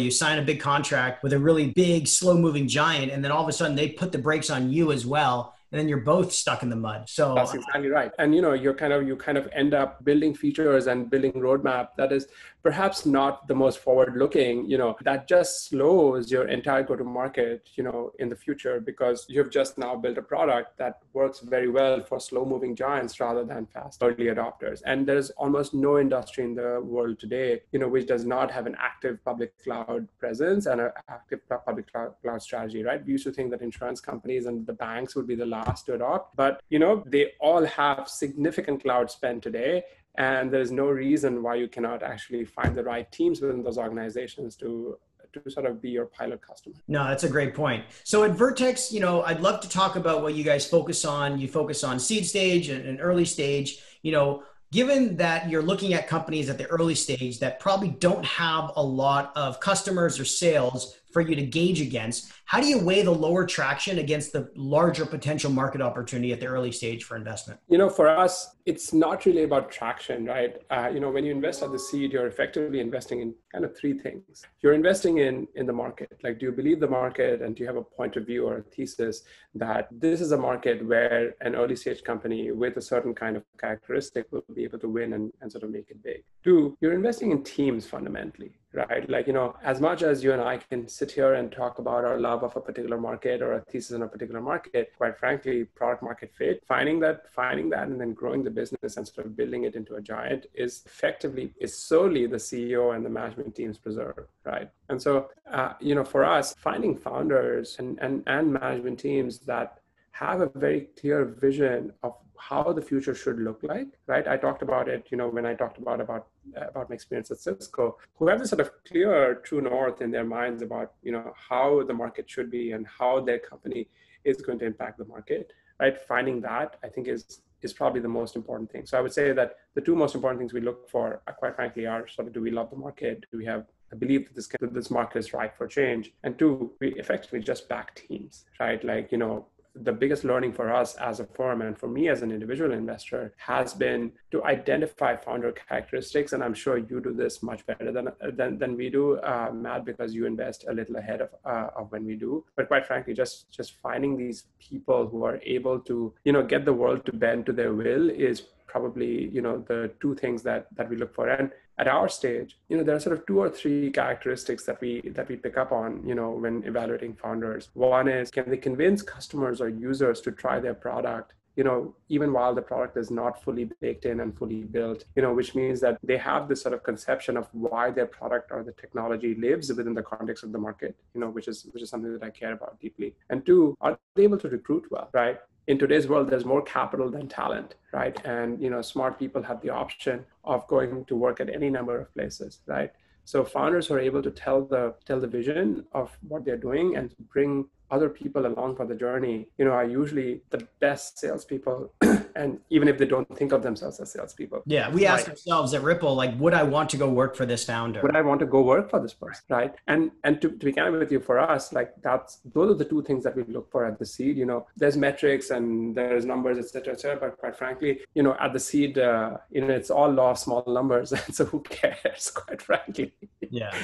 You sign a big contract with a really big, slow moving giant, and then all of a sudden they put the brakes on you as well then you're both stuck in the mud. So that's exactly right. And you know, you're kind of you kind of end up building features and building roadmap that is perhaps not the most forward looking you know that just slows your entire go to market you know in the future because you've just now built a product that works very well for slow moving giants rather than fast early adopters. And there's almost no industry in the world today you know which does not have an active public cloud presence and an active public cloud, cloud strategy right? We used to think that insurance companies and the banks would be the last to adopt but you know they all have significant cloud spend today and there's no reason why you cannot actually find the right teams within those organizations to to sort of be your pilot customer. No, that's a great point. So at Vertex, you know, I'd love to talk about what you guys focus on. You focus on seed stage and, early stage. You know, given that you're looking at companies at the early stage that probably don't have a lot of customers or sales for you to gauge against, how do you weigh the lower traction against the larger potential market opportunity at the early stage for investment? You know, for us, it's not really about traction, right? Uh, you know, when you invest at the seed, you're effectively investing in kind of three things. You're investing in in the market. Like, do you believe the market, and do you have a point of view or a thesis that this is a market where an early stage company with a certain kind of characteristic will be able to win and, and sort of make it big? Two, you're investing in teams fundamentally right? Like, you know, as much as you and I can sit here and talk about our love of a particular market or a thesis in a particular market, quite frankly, product market fit, finding that, finding that, and then growing the business and sort of building it into a giant is effectively, is solely the CEO and the management team's preserve, right? And so, uh, you know, for us, finding founders and, and, and management teams that have a very clear vision of how the future should look like right i talked about it you know when i talked about about about my experience at cisco who have this sort of clear true north in their minds about you know how the market should be and how their company is going to impact the market right finding that i think is is probably the most important thing so i would say that the two most important things we look for uh, quite frankly are sort of do we love the market do we have I believe that this that this market is ripe for change. And two, we effectively just back teams, right? Like, you know, the biggest learning for us as a firm and for me as an individual investor has been to identify founder characteristics. And i'm sure you do this much better than than, than we do uh, matt because you invest a little ahead of, uh, of when we do. But quite frankly just just finding these people who are able to you know get the world to bend to their will is probably you know the two things that that we look for. And at our stage you know there are sort of two or three characteristics that we that we pick up on you know when evaluating founders. One is can they convince customers or users to try their product you know even while the product is not fully baked in and fully built you know which means that they have this sort of conception of why their product or the technology lives within the context of the market you know which is which is something that i care about deeply. And two are they able to recruit well right? In today's world there's more capital than talent right? And you know smart people have the option of going to work at any number of places right? So founders are able to tell the tell the vision of what they're doing and bring other people along for the journey, you know, are usually the best salespeople. (clears throat) and even if they don't think of themselves as salespeople. Yeah. We ask ourselves at Ripple, like, would I want to go work for this founder? Would I want to go work for this person? Right. And and to, to be candid with you, for us, like that's those are the two things that we look for at the seed. You know, there's metrics and there's numbers, et cetera, et cetera. But quite frankly, you know, at the seed, uh, you know, it's all law of small numbers. And (laughs) so who cares, (laughs) quite frankly? Yeah.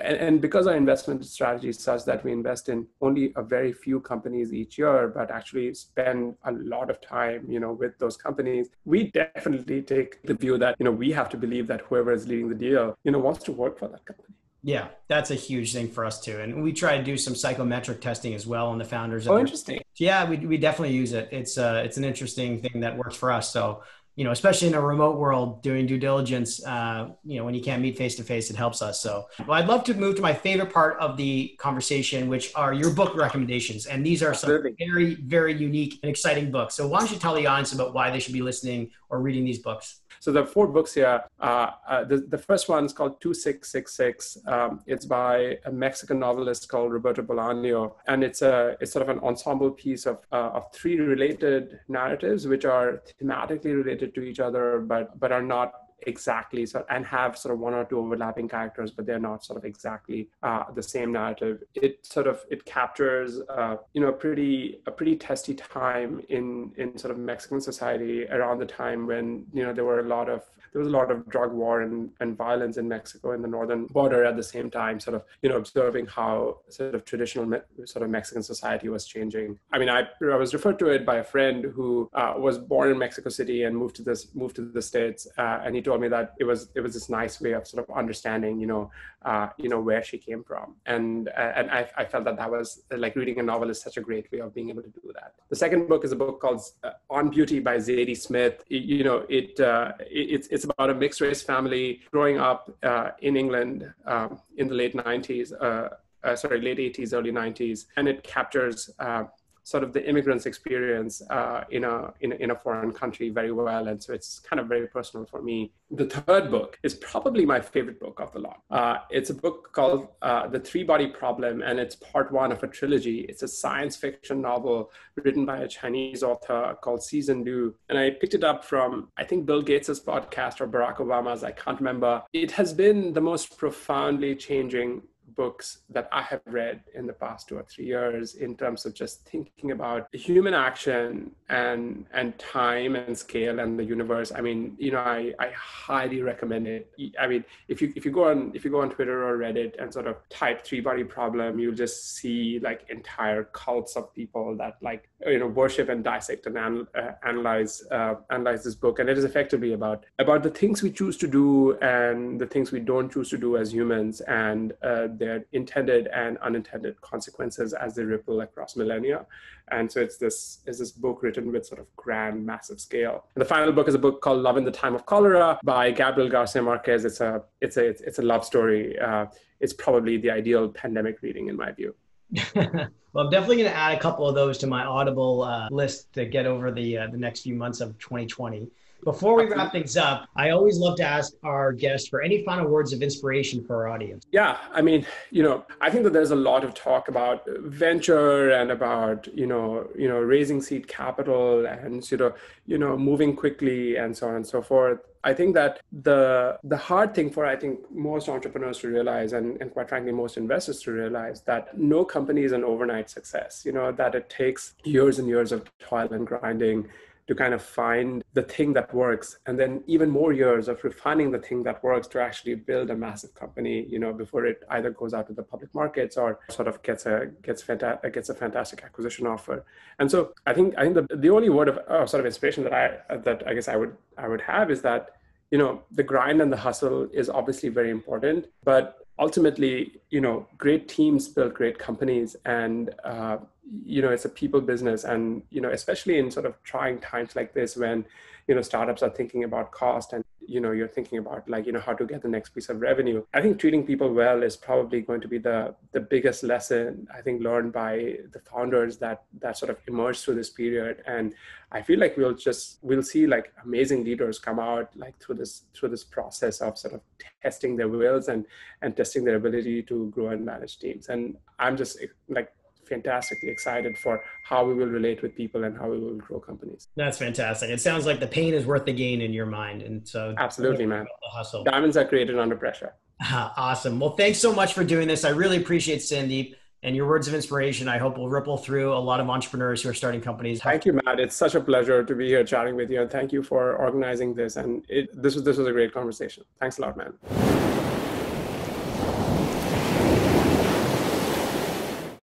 And, and because our investment strategy is such that we invest in only a very few companies each year, but actually spend a lot of time, you know, with those companies, we definitely take the view that, you know, we have to believe that whoever is leading the deal, you know, wants to work for that company. Yeah, that's a huge thing for us too. And we try to do some psychometric testing as well on the founders. Oh, interesting. Yeah, we, we definitely use it. It's uh, it's an interesting thing that works for us. So you know, especially in a remote world, doing due diligence, uh, you know, when you can't meet face to face, it helps us. So, well, I'd love to move to my favorite part of the conversation, which are your book recommendations. And these are some Absolutely. very, very unique and exciting books. So, why don't you tell the audience about why they should be listening or reading these books? So there are four books here. Uh, uh, the, the first one is called 2666. Um, it's by a Mexican novelist called Roberto Bolaño. And it's, a, it's sort of an ensemble piece of, uh, of three related narratives, which are thematically related to each other, but, but are not exactly so and have sort of one or two overlapping characters but they're not sort of exactly uh, the same narrative it sort of it captures uh, you know a pretty a pretty testy time in in sort of mexican society around the time when you know there were a lot of there was a lot of drug war and, and violence in Mexico in the northern border at the same time, sort of, you know, observing how sort of traditional me- sort of Mexican society was changing. I mean, I, I was referred to it by a friend who uh, was born in Mexico City and moved to this moved to the states, uh, and he told me that it was it was this nice way of sort of understanding, you know, uh, you know where she came from, and uh, and I, I felt that that was like reading a novel is such a great way of being able to do that. The second book is a book called uh, On Beauty by Zadie Smith. It, you know, it, uh, it, it's it's about a mixed race family growing up in England um, in the late 90s. Uh, sorry, late 80s, early 90s, and it captures uh, sort of the immigrant's experience uh, in, a, in, a, in a foreign country very well. And so it's kind of very personal for me. The third book is probably my favorite book of the lot. Uh, it's a book called uh, The Three Body Problem, and it's part one of a trilogy. It's a science fiction novel written by a Chinese author called Cixin Liu. And I picked it up from, I think, Bill Gates's podcast or Barack Obama's, I can't remember. It has been the most profoundly changing books that I have read in the past two or three years in terms of just thinking about human action and and time and scale and the universe. I mean, you know, I, I highly recommend it. I mean, if you if you go on if you go on Twitter or Reddit and sort of type three body problem, you'll just see like entire cults of people that like you know worship and dissect and an, uh, analyze uh, analyze this book. And it is effectively about about the things we choose to do and the things we don't choose to do as humans and uh, their intended and unintended consequences as they ripple across millennia. And so it's this is this book written with sort of grand, massive scale. And the final book is a book called Love in the Time of Cholera by Gabriel Garcia Marquez. It's a it's a it's a love story. Uh, it's probably the ideal pandemic reading in my view. (laughs) well, I'm definitely going to add a couple of those to my Audible uh, list to get over the uh, the next few months of 2020. Before we wrap things up, I always love to ask our guests for any final words of inspiration for our audience. Yeah, I mean, you know, I think that there's a lot of talk about venture and about you know, you know, raising seed capital and you know, you know, moving quickly and so on and so forth. I think that the the hard thing for I think most entrepreneurs to realize and, and quite frankly most investors to realize that no company is an overnight success. You know, that it takes years and years of toil and grinding to kind of find the thing that works and then even more years of refining the thing that works to actually build a massive company you know before it either goes out to the public markets or sort of gets a gets fanta- gets a fantastic acquisition offer. And so i think i think the, the only word of uh, sort of inspiration that i that i guess i would i would have is that you know the grind and the hustle is obviously very important but ultimately you know great teams build great companies and uh, you know it's a people business. And you know especially in sort of trying times like this when you know startups are thinking about cost and you know you're thinking about like you know how to get the next piece of revenue. I think treating people well is probably going to be the the biggest lesson i think learned by the founders that that sort of emerged through this period. And i feel like we'll just we'll see like amazing leaders come out like through this through this process of sort of testing their wills and and testing their ability to grow and manage teams. And i'm just like fantastically excited for how we will relate with people and how we will grow companies. That's fantastic. It sounds like the pain is worth the gain in your mind. And so absolutely, man. The hustle. Diamonds are created under pressure. (laughs) awesome. Well, thanks so much for doing this. I really appreciate Sandeep and your words of inspiration. I hope will ripple through a lot of entrepreneurs who are starting companies. Thank you, Matt. It's such a pleasure to be here chatting with you, and thank you for organizing this. And it, this was this was a great conversation. Thanks a lot, man.